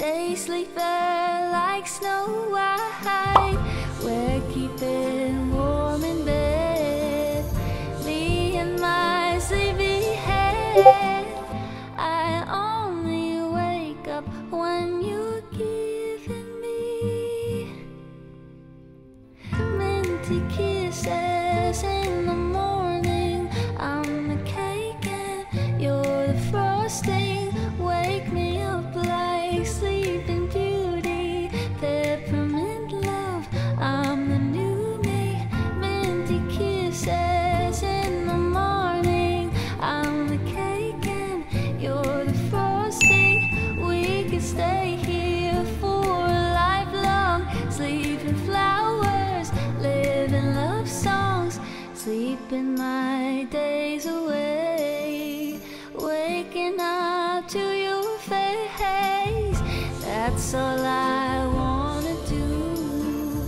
They sleep there like Snow White. te. That's all I wanna do.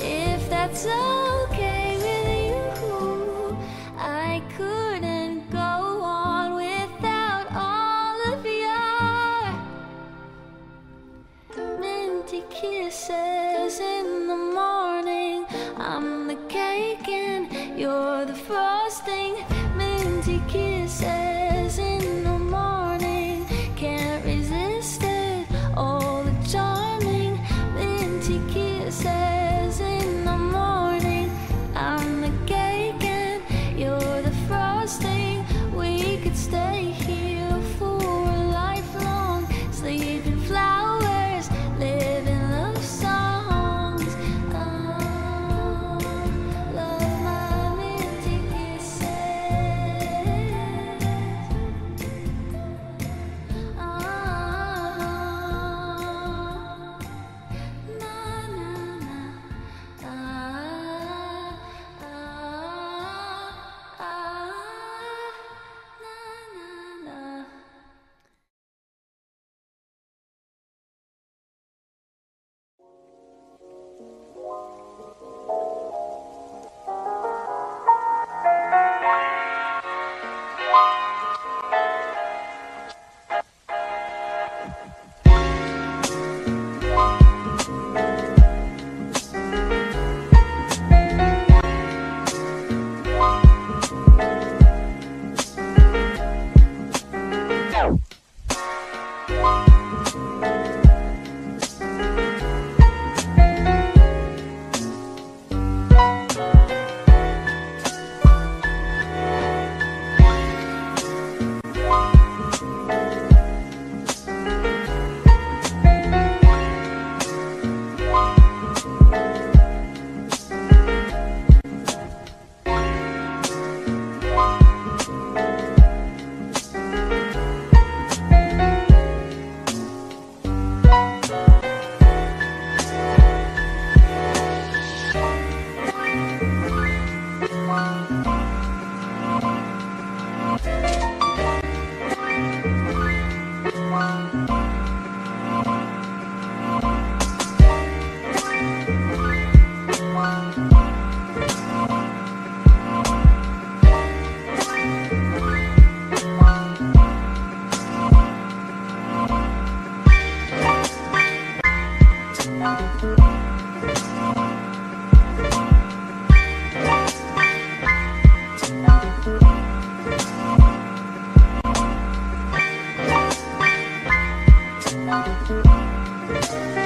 If that's okay with you, I couldn't go on without all of your minty kisses in the morning. I'm the cake and you're the frost. stay Thank you.